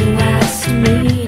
you asked me.